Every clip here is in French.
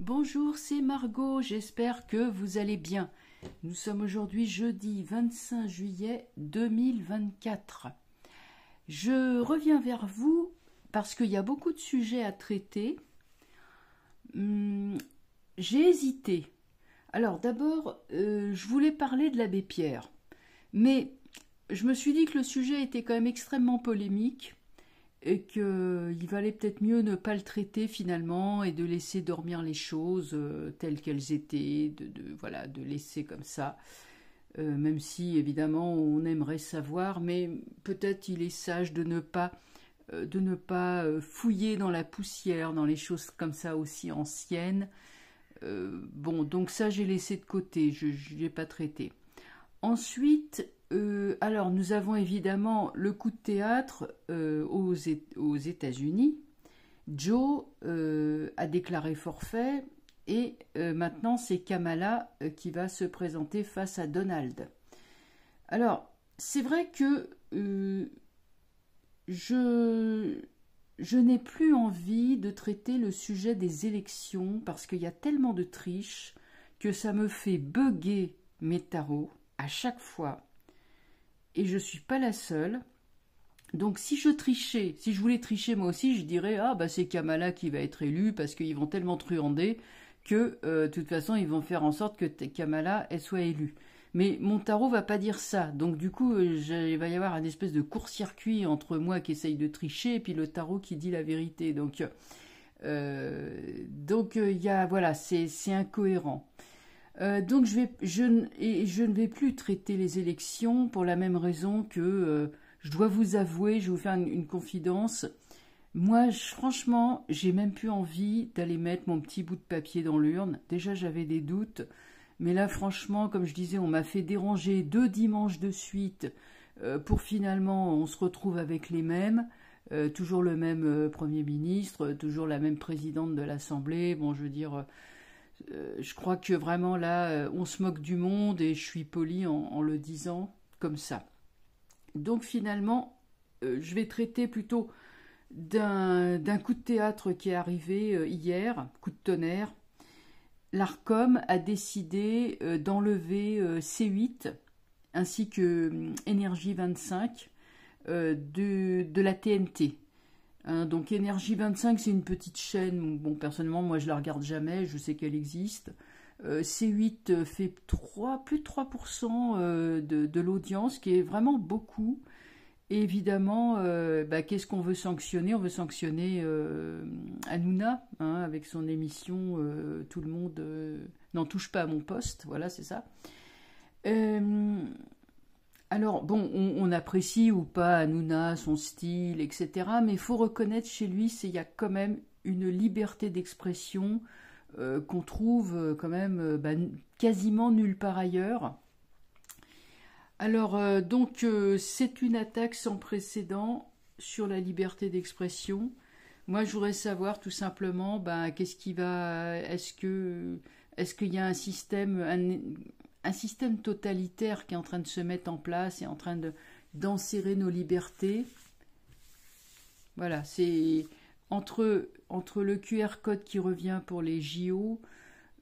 Bonjour, c'est Margot, j'espère que vous allez bien. Nous sommes aujourd'hui jeudi 25 juillet 2024. Je reviens vers vous parce qu'il y a beaucoup de sujets à traiter. Hum, j'ai hésité. Alors d'abord, euh, je voulais parler de l'abbé Pierre, mais je me suis dit que le sujet était quand même extrêmement polémique et qu'il valait peut-être mieux ne pas le traiter finalement et de laisser dormir les choses euh, telles qu'elles étaient, de, voilà, de laisser comme ça. Euh, même si évidemment on aimerait savoir, mais peut-être il est sage de ne pas euh, de ne pas fouiller dans la poussière, dans les choses comme ça aussi anciennes. bon, donc ça j'ai laissé de côté, je n'ai pas traité. Ensuite, euh, alors, nous avons évidemment le coup de théâtre euh, aux, États-Unis. Joe euh, a déclaré forfait et maintenant c'est Kamala qui va se présenter face à Donald. Alors, c'est vrai que je, je n'ai plus envie de traiter le sujet des élections parce qu'il y a tellement de triches que ça me fait bugger mes tarots à chaque fois et je suis pas la seule. Donc si je trichais, si je voulais tricher moi aussi, je dirais ah bah c'est Kamala qui va être élu parce qu'ils vont tellement truander que euh, de toute façon ils vont faire en sorte que Kamala elle soit élue. Mais mon tarot va pas dire ça. Donc du coup, euh, il va y avoir un espèce de court-circuit entre moi qui essaye de tricher et puis le tarot qui dit la vérité. Donc euh, donc il y a voilà, c'est incohérent. Euh, donc je, je, je ne vais plus traiter les élections pour la même raison que euh, je dois vous avouer, je vais vous faire une, confidence. Moi, franchement, j'ai même plus envie d'aller mettre mon petit bout de papier dans l'urne. Déjà, j'avais des doutes. Mais là, franchement, comme je disais, on m'a fait déranger deux dimanches de suite euh, pour finalement, on se retrouve avec les mêmes. toujours le même Premier ministre, toujours la même présidente de l'Assemblée. Bon, je veux dire, je crois que vraiment là, euh, on se moque du monde et je suis poli en, le disant comme ça. Donc finalement, euh, je vais traiter plutôt d'un coup de théâtre qui est arrivé hier, coup de tonnerre. L'ARCOM a décidé d'enlever C8 ainsi que Énergie 25 de, de la TNT. Hein, donc Énergie 25, c'est une petite chaîne. Bon, personnellement, moi, je la regarde jamais. Je sais qu'elle existe. Euh, C8 fait 3, plus de 3% euh, de, l'audience, qui est vraiment beaucoup. évidemment, euh, bah, qu'est-ce qu'on veut sanctionner? On veut sanctionner Hanouna, hein, avec son émission Tout le monde n'en touche pas à mon poste. Voilà, c'est ça. Alors, bon, on, apprécie ou pas Hanouna, son style, etc. Mais il faut reconnaître chez lui, il y a quand même une liberté d'expression euh, qu'on trouve euh, quand même euh, bah, quasiment nulle part ailleurs. Alors, donc, c'est une attaque sans précédent sur la liberté d'expression. Moi, je voudrais savoir tout simplement, bah, qu'est-ce qui va, est-ce que, est-ce qu'il y a un système, système totalitaire qui est en train de se mettre en place et en train de d'enserrer nos libertés. Voilà, c'est entre, entre le QR code qui revient pour les JO,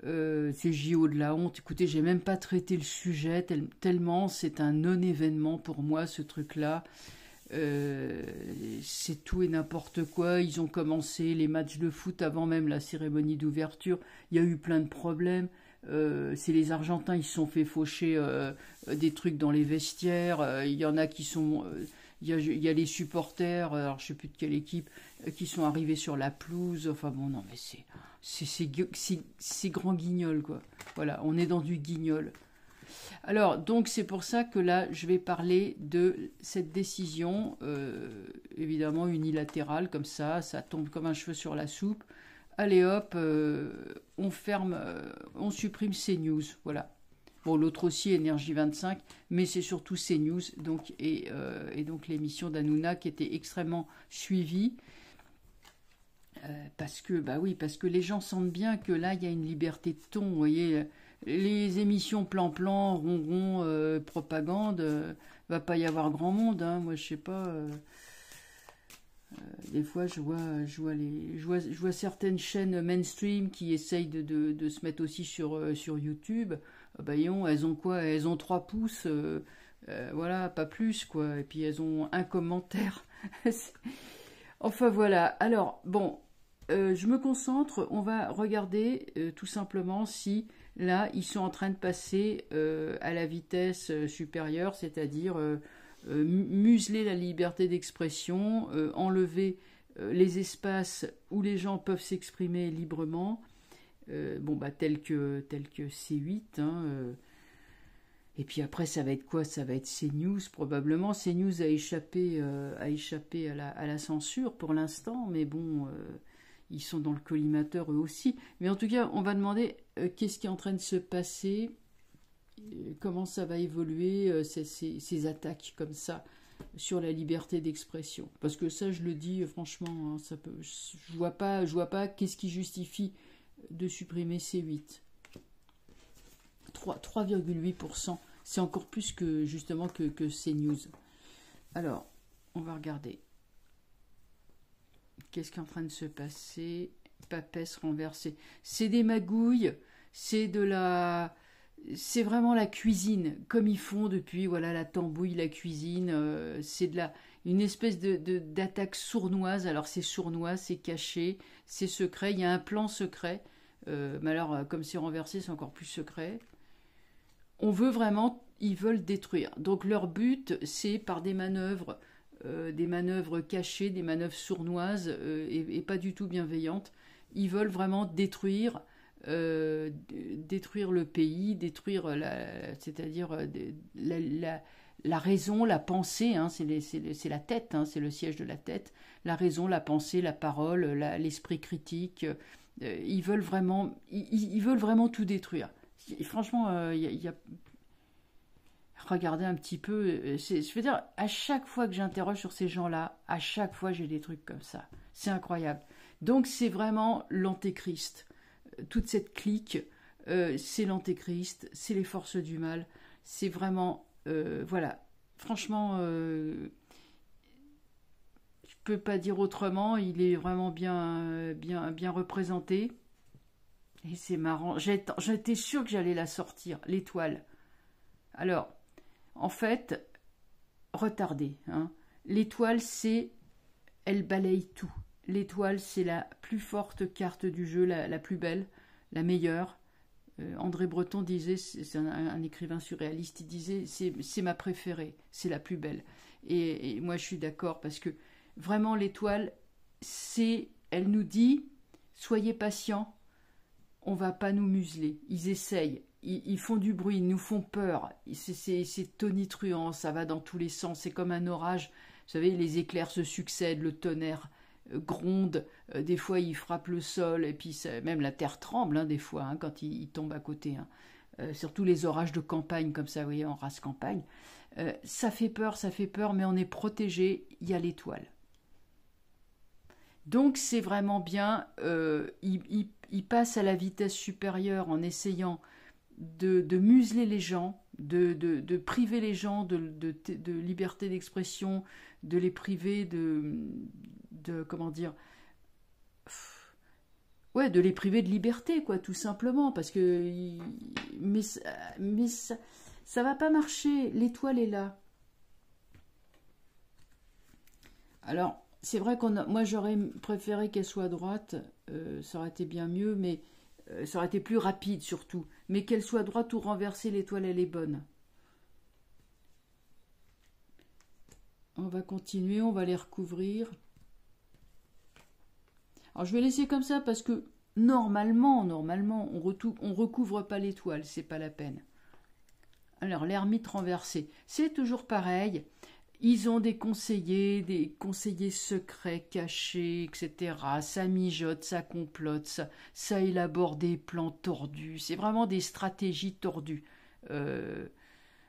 euh, ces JO de la honte. Écoutez, j'ai même pas traité le sujet tellement c'est un non-événement pour moi ce truc-là. Euh, c'est tout et n'importe quoi. Ils ont commencé les matchs de foot avant même la cérémonie d'ouverture. Il y a eu plein de problèmes. Euh, c'est les Argentins, ils se sont fait faucher euh, des trucs dans les vestiaires. Euh, il y en a qui sont. Il y, a, les supporters, alors je sais plus de quelle équipe, qui sont arrivés sur la pelouse. Enfin bon, non, mais c'est. C'est grand guignol, quoi. Voilà, on est dans du guignol. Alors, donc c'est pour ça que là, je vais parler de cette décision, évidemment unilatérale, comme ça, ça tombe comme un cheveu sur la soupe allez hop, euh, on ferme, euh, on supprime CNews, voilà. Bon, l'autre aussi, Énergie 25, mais c'est surtout CNews, donc, et, euh, et donc l'émission d'Anouna qui était extrêmement suivie. parce que, bah oui, parce que les gens sentent bien que là, il y a une liberté de ton, vous voyez, les émissions plan-plan, ronron, propagande, va pas y avoir grand monde, hein, moi je sais pas. Des fois, je vois, je vois, les, je vois, certaines chaînes mainstream qui essayent de, se mettre aussi sur, sur YouTube. bah, elles ont quoi? Elles ont trois pouces, voilà, pas plus, quoi. Et puis elles ont un commentaire. enfin voilà. Alors, bon, je me concentre. On va regarder tout simplement si Là, ils sont en train de passer euh, à la vitesse euh, supérieure, c'est-à-dire euh, museler la liberté d'expression, enlever les espaces où les gens peuvent s'exprimer librement, bon bah tel que tel que C8. Hein, et puis après, ça va être quoi? Ça va être CNews probablement. CNews a échappé, a échappé à la, à la, censure pour l'instant, mais bon, ils sont dans le collimateur eux aussi. Mais en tout cas, on va demander euh, qu'est-ce qui est en train de se passer, euh, comment ça va évoluer, euh, ces, attaques comme ça sur la liberté d'expression? Parce que ça, je le dis franchement, hein, je vois pas, je vois pas qu'est-ce qui justifie de supprimer ces 8. 3,8%. C'est encore plus que justement que, que CNews. Alors, on va regarder. Qu'est-ce qui est en train de se passer? Papesse renversée. C'est des magouilles, c'est de la. C'est vraiment la cuisine, comme ils font depuis voilà la tambouille, la cuisine. Euh, c'est de la une espèce de d'attaque sournoise. Alors c'est sournois, c'est caché, c'est secret. Il y a un plan secret. Euh, mais alors euh, comme c'est renversé, c'est encore plus secret. On veut vraiment, ils veulent détruire. Donc leur but, c'est par des manœuvres des manœuvres cachées, des manœuvres sournoises et, pas du tout bienveillantes. Ils veulent vraiment détruire, euh, détruire le pays, détruire c'est-à-dire la, raison, la pensée, hein, c'est la tête, hein, c'est le siège de la tête, la raison, la pensée, la parole, l'esprit critique. ils veulent vraiment, ils, veulent vraiment tout détruire. franchement, il y a regardez un petit peu. Euh, je veux dire, à chaque fois que j'interroge sur ces gens-là, à chaque fois j'ai des trucs comme ça. C'est incroyable. Donc c'est vraiment l'antéchrist. Euh, toute cette clique, euh, c'est l'antéchrist, c'est les forces du mal. C'est vraiment, voilà. Franchement, je peux pas dire autrement. Il est vraiment bien, bien, bien représenté. Et c'est marrant. J'étais sûre que j'allais la sortir, l'étoile. Alors, en fait, retardé. Hein. L'étoile, c'est. Elle balaye tout. L'étoile, c'est la plus forte carte du jeu, la, plus belle, la meilleure. Euh, André Breton disait, c'est un, écrivain surréaliste, il disait c'est ma préférée, c'est la plus belle. Et, moi, je suis d'accord parce que vraiment, l'étoile, c'est. Elle nous dit soyez patients, on va pas nous museler. Ils essayent, ils, font du bruit, ils nous font peur. C'est tonitruant, ça va dans tous les sens. C'est comme un orage. Vous savez, les éclairs se succèdent, le tonnerre gronde. Euh, des fois, il frappe le sol, et puis même la terre tremble, hein, des fois, hein, quand il, tombe à côté. Hein. Euh, surtout les orages de campagne, comme ça, vous voyez, en race campagne. ça fait peur, ça fait peur, mais on est protégé. Il y a l'étoile. Donc, c'est vraiment bien. il, passe à la vitesse supérieure en essayant de, museler les gens, de, priver les gens de liberté d'expression, de les priver de, de comment dire, ouais, de les priver de liberté, quoi, tout simplement, parce que, mais, mais ça, ça va pas marcher. L'étoile est là. Alors, c'est vrai qu'on moi j'aurais préféré qu'elle soit droite, euh, ça aurait été bien mieux, mais euh, ça aurait été plus rapide surtout. Mais qu'elle soit droite ou renversée, l'étoile, elle est bonne. On va continuer, on va les recouvrir. Alors je vais laisser comme ça parce que normalement, normalement, on, ne recouvre pas l'étoile, c'est pas la peine. Alors l'ermite renversée, c'est toujours pareil. Ils ont des conseillers, des conseillers secrets, cachés, etc. Ça mijote, ça complote, ça, élabore des plans tordus. C'est vraiment des stratégies tordues. Euh,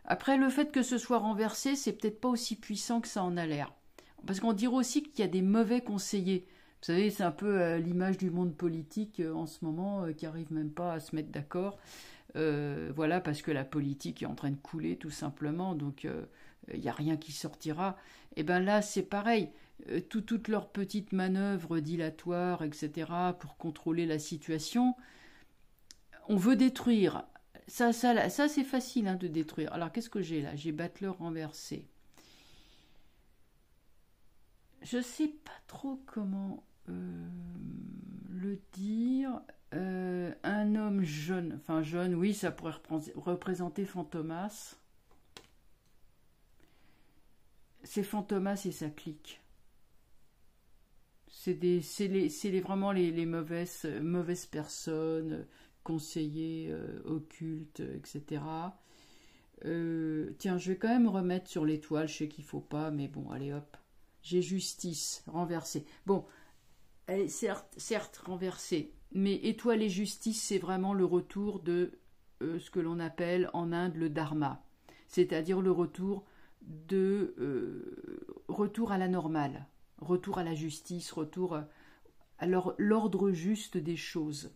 après, le fait que ce soit renversé, c'est peut-être pas aussi puissant que ça en a l'air. Parce qu'on dirait aussi qu'il y a des mauvais conseillers. Vous savez, c'est un peu euh, l'image du monde politique euh, en ce moment qui arrive même pas à se mettre d'accord. voilà, parce que la politique est en train de couler tout simplement. Donc, il n'y a rien qui sortira. Et bien là, c'est pareil. toutes leurs petites manœuvres dilatoires, etc., pour contrôler la situation. On veut détruire. Ça, ça, ça c'est facile hein, de détruire. Alors, qu'est-ce que j'ai là? J'ai battleur renversé. Je sais pas trop comment euh, le dire. Euh, un homme jeune, enfin jeune, oui, ça pourrait représenter Fantomas. C'est Fantomas et sa clique. C'est les, vraiment les, mauvaises, mauvaises personnes, conseillers euh, occultes, etc. tiens, je vais quand même remettre sur l'étoile, je sais qu'il faut pas, mais bon, allez hop j'ai justice renversée. Bon, certes, certes renversée, mais étoile et justice, c'est vraiment le retour de euh, ce que l'on appelle en Inde le dharma, c'est-à-dire le retour de euh, retour à la normale, retour à la justice, retour à l'ordre juste des choses.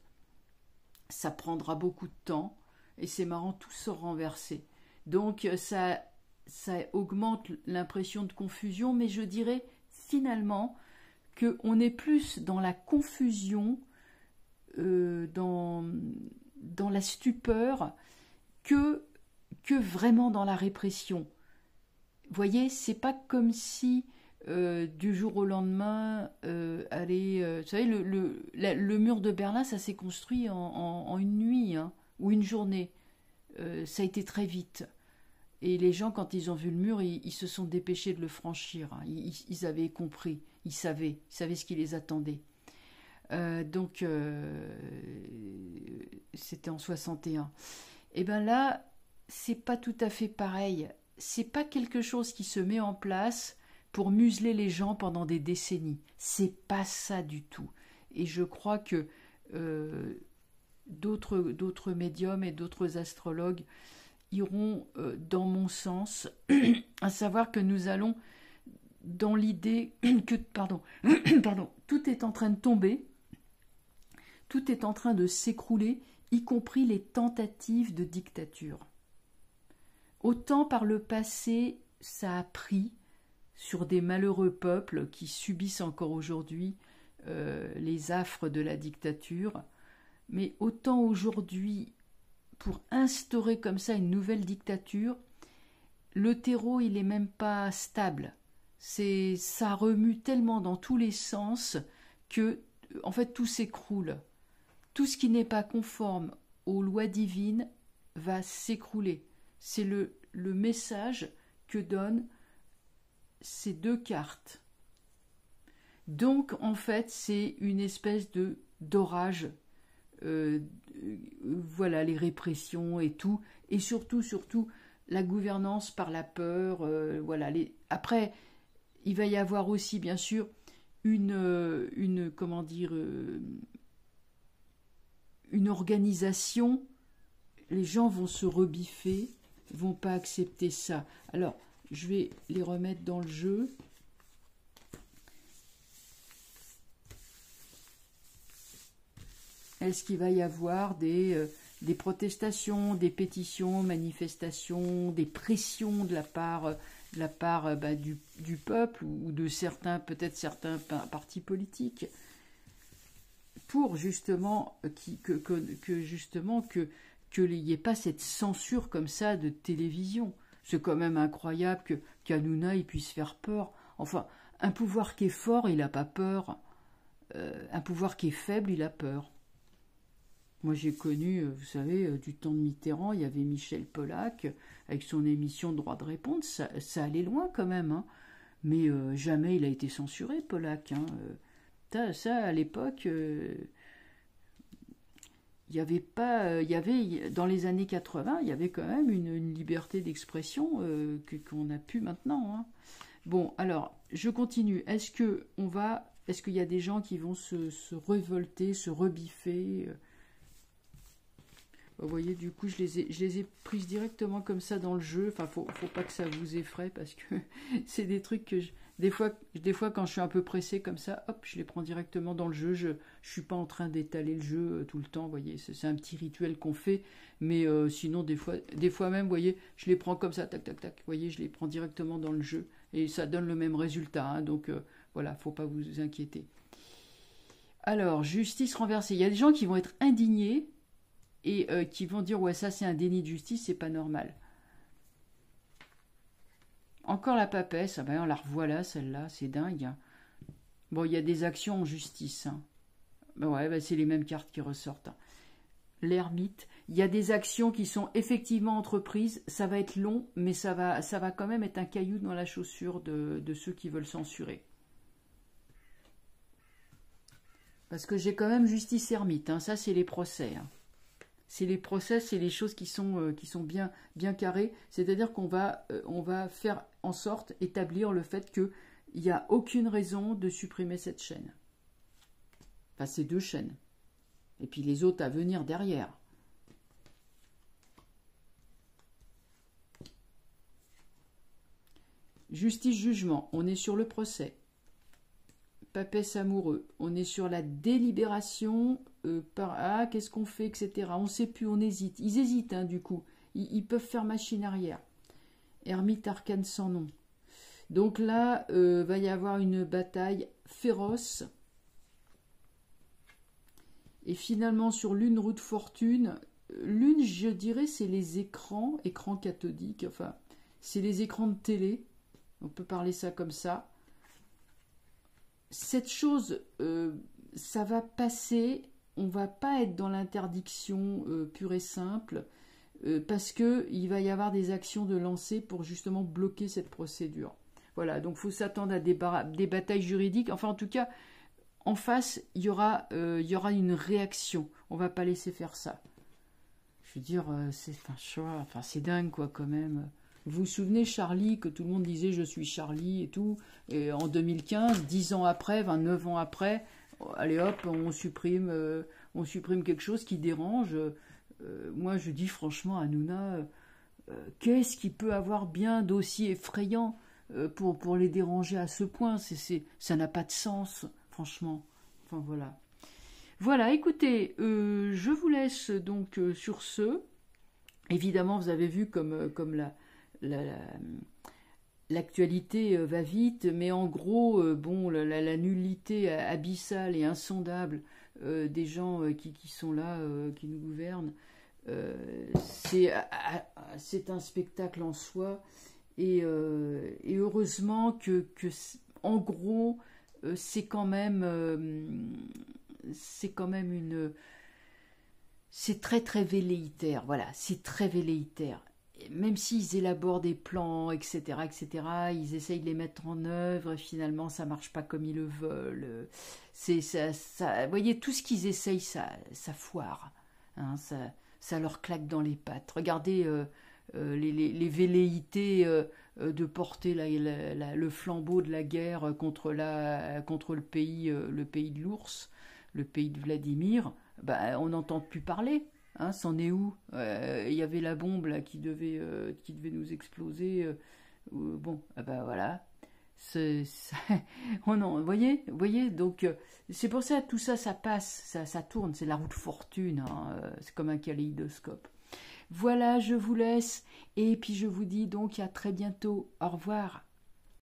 Ça prendra beaucoup de temps et c'est marrant, tout sort renversé. Donc ça ça augmente l'impression de confusion, mais je dirais finalement qu'on est plus dans la confusion, euh, dans, dans la stupeur, que, que vraiment dans la répression. Vous voyez, c'est pas comme si euh, du jour au lendemain, euh, allez, vous savez, le, le, mur de Berlin, ça s'est construit en, une nuit hein, ou une journée. ça a été très vite. Et les gens, quand ils ont vu le mur, ils, se sont dépêchés de le franchir. Hein. Ils, avaient compris, ils savaient, ils savaient ce qui les attendait. Euh, donc, euh, c'était en 61. Et bien là, c'est pas tout à fait pareil. C'est pas quelque chose qui se met en place pour museler les gens pendant des décennies. C'est pas ça du tout. Et je crois que euh, d'autres médiums et d'autres astrologues iront euh, dans mon sens, à savoir que nous allons dans l'idée que pardon, pardon, tout est en train de tomber, tout est en train de s'écrouler, y compris les tentatives de dictature. Autant par le passé ça a pris sur des malheureux peuples qui subissent encore aujourd'hui euh, les affres de la dictature, mais autant aujourd'hui pour instaurer comme ça une nouvelle dictature, le terreau il est même pas stable. C'est ça remue tellement dans tous les sens que en fait tout s'écroule. Tout ce qui n'est pas conforme aux lois divines va s'écrouler. C'est le, le message que donnent ces deux cartes. Donc en fait c'est une espèce de d'orage euh, voilà les répressions et tout, et surtout, surtout la gouvernance par la peur. Euh, voilà. Les... Après, il va y avoir aussi, bien sûr, une, euh, une comment dire, une organisation. Les gens vont se rebiffer, vont pas accepter ça. Alors, je vais les remettre dans le jeu. Est-ce qu'il va y avoir des, euh, des, protestations, des pétitions, manifestations, des pressions de la part, euh, euh, bah, du, peuple ou de certains, peut-être certains partis politiques, pour justement que, que, qu'il n'y ait pas cette censure comme ça de télévision. C'est quand même incroyable que qu'Hanouna il puisse faire peur. Enfin, un pouvoir qui est fort, il n'a pas peur. un pouvoir qui est faible, il a peur. Moi, j'ai connu, euh, vous savez, euh, du temps de Mitterrand, il y avait Michel Polac avec son émission Droit de répondre. Ça, allait loin quand même. Hein. Mais euh, jamais il a été censuré, Polac. Hein. Ça, à l'époque, il n'y avait pas. Il y avait, dans les années 80, il y avait quand même une, liberté d'expression qu'on a pu maintenant. Hein. Bon, alors, je continue. Est-ce que on va. Est-ce qu'il y a des gens qui vont se, se révolter, se rebiffer vous voyez, du coup, je les ai, je prises directement comme ça dans le jeu. Enfin, faut, faut pas que ça vous effraie parce que c'est des trucs que des fois, des fois, quand je suis un peu pressé comme ça, hop, je les prends directement dans le jeu. Je, je suis pas en train d'étaler le jeu euh, tout le temps. Vous voyez, c'est un petit rituel qu'on fait. Mais euh, sinon, des fois, des fois même, vous voyez, je les prends comme ça, tac, tac, tac. Vous voyez, je les prends directement dans le jeu et ça donne le même résultat. Hein. donc, euh, Voilà, faut pas vous inquiéter. Alors, justice renversée. Il y a des gens qui vont être indignés et euh, qui vont dire ouais ça c'est un déni de justice, c'est pas normal. Encore la papesse, ah ben, on la revoit celle-là, c'est dingue. Hein. Bon, il y a des actions en justice. Hein. Ben ouais, ben c'est les mêmes cartes qui ressortent. Hein. L'ermite, il y a des actions qui sont effectivement entreprises, ça va être long, mais ça va, ça va quand même être un caillou dans la chaussure de, ceux qui veulent censurer. Parce que j'ai quand même justice ermite, ça c'est les procès. C'est les procès, c'est les choses qui sont, euh, qui sont bien, bien carrées. C'est-à-dire qu'on va, euh, on va faire en sorte, établir le fait qu'il n'y a aucune raison de supprimer cette chaîne. Enfin, ces deux chaînes. Et puis les autres à venir derrière. Justice-jugement, on est sur le procès. Papesse amoureux, on est sur la délibération euh, par ah qu'est-ce qu'on fait, etc. On ne sait plus, on hésite. Ils hésitent hein, du coup. Ils, peuvent faire machine arrière. Ermite arcane sans nom. Donc là, euh, va y avoir une bataille féroce et finalement, sur l'une route fortune, l'une, je dirais, c'est les écrans, écrans cathodiques, enfin, c'est les écrans de télé. On peut parler ça comme ça. Cette chose, euh, ça va passer, on va pas être dans l'interdiction euh, pure et simple, euh, parce que il va y avoir des actions de lancer pour justement bloquer cette procédure. Voilà, donc faut s'attendre à des, batailles juridiques. Enfin, en tout cas, en face, il y aura, y aura une réaction. On va pas laisser faire ça. Je veux dire, c'est enfin, enfin, c'est dingue, quoi, quand même. Vous vous souvenez, Charlie, que tout le monde disait je suis Charlie et tout. Et en 2015, 10 ans après, 29 ans après, allez hop, on supprime, euh, on supprime quelque chose qui dérange. moi, je dis franchement à Nouna, qu'est-ce qui peut avoir bien d'aussi effrayant pour, pour les déranger à ce point? C'est, Ça n'a pas de sens franchement. Enfin voilà. Voilà, écoutez, euh, je vous laisse donc euh, sur ce. Évidemment, vous avez vu comme, euh, comme la, l'actualité va vite, mais en gros, bon, la, nullité abyssale et insondable des gens qui, qui, sont là, qui nous gouvernent, c'est, c'est un spectacle en soi. Et, et heureusement que, que, en gros, euh, c'est quand même euh, c'est quand même une c'est très très velléitaire voilà c'est très velléitaire même s'ils élaborent des plans etc etc ils essayent de les mettre en œuvre et finalement ça marche pas comme ils le veulent c'est ça, ça vous voyez tout ce qu'ils essayent ça ça foire hein, ça ça leur claque dans les pattes regardez euh, les, les, velléités euh, de porter le flambeau de la guerre contre, contre le, pays, euh, le pays de l'ours, le pays de Vladimir, bah, on n'entend plus parler. Hein, c'en est où? Euh, Il y avait la bombe là, qui, devait, qui devait nous exploser. bon, ah bah voilà. C'est, on en, voyez, voyez, donc c'est pour ça tout ça, ça passe, ça, tourne, c'est la route fortune, hein, c'est comme un kaléidoscope. Voilà, je vous laisse et puis je vous dis donc à très bientôt. Au revoir.